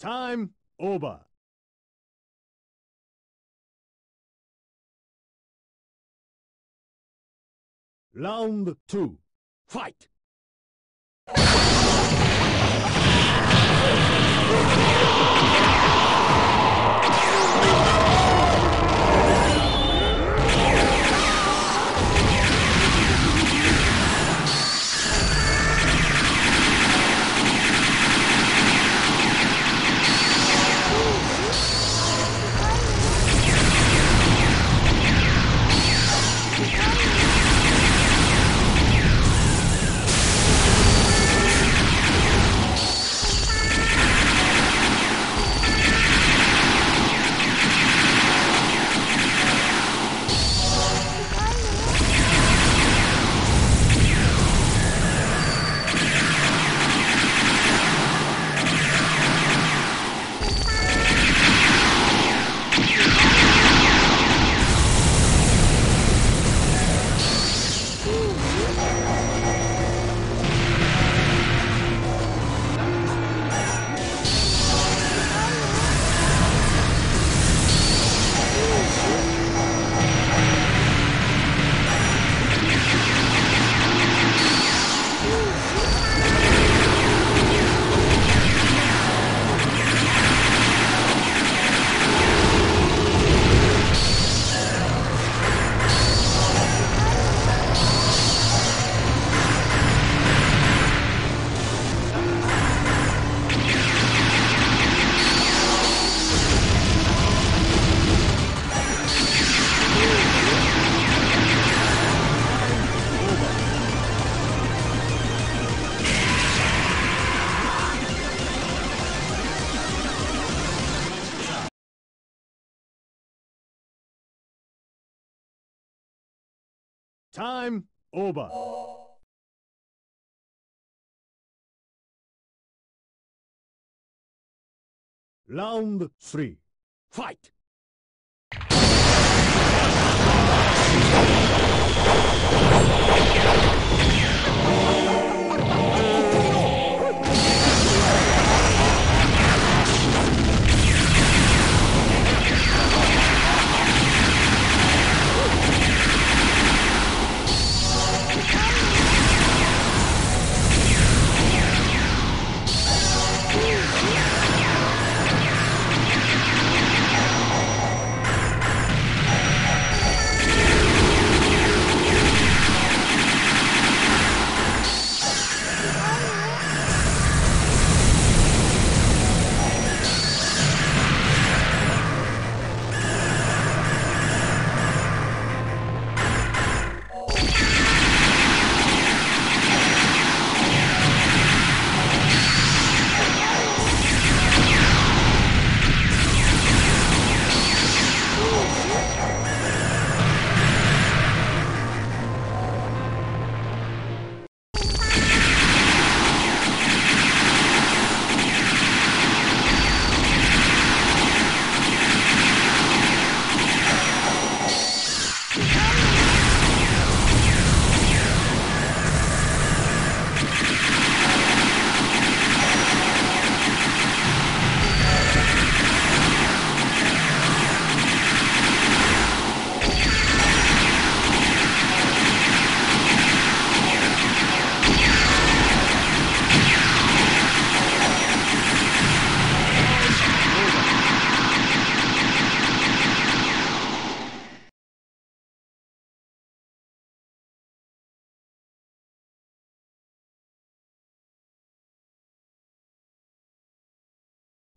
Time over. Round two. Fight. 'Time over. Round three. Fight.「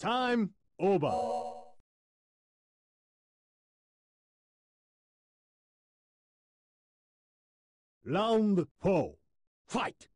Time over. Round four. Fight!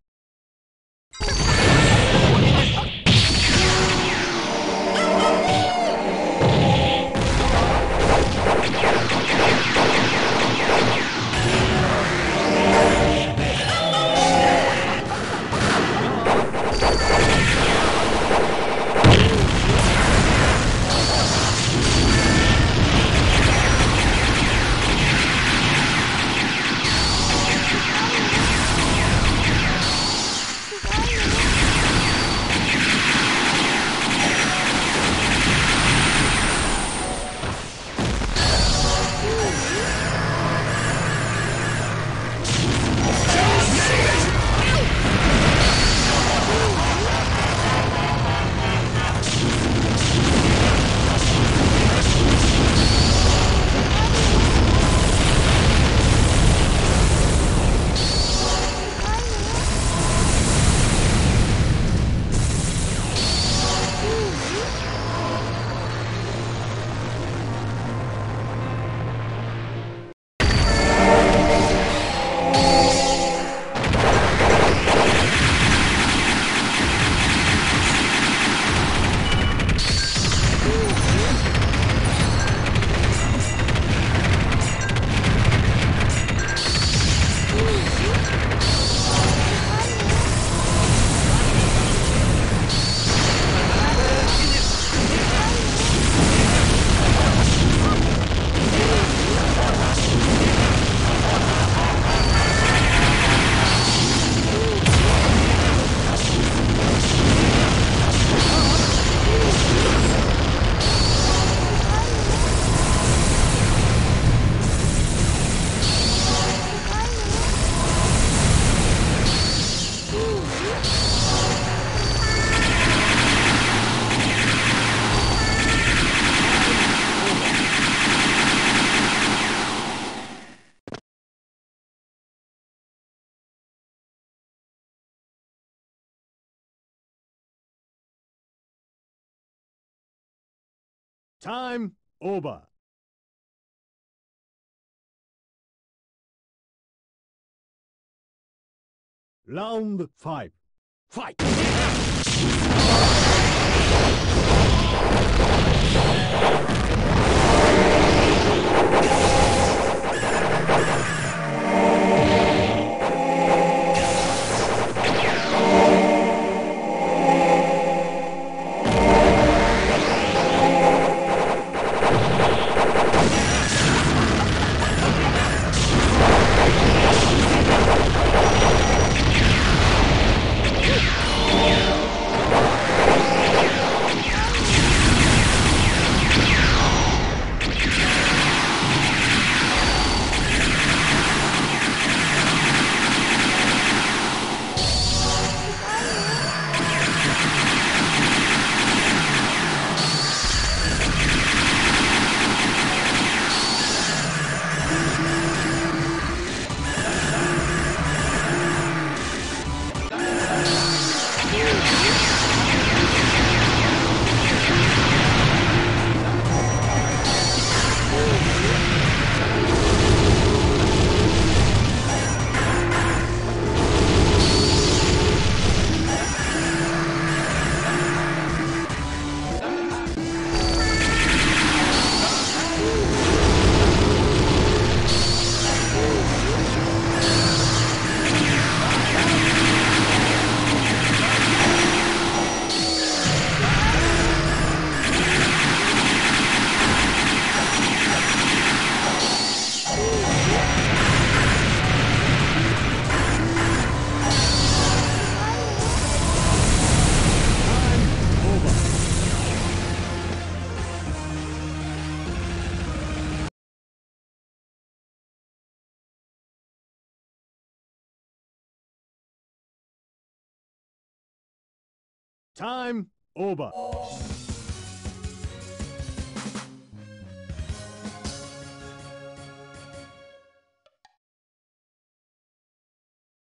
Time over. Round five. Fight! Time over.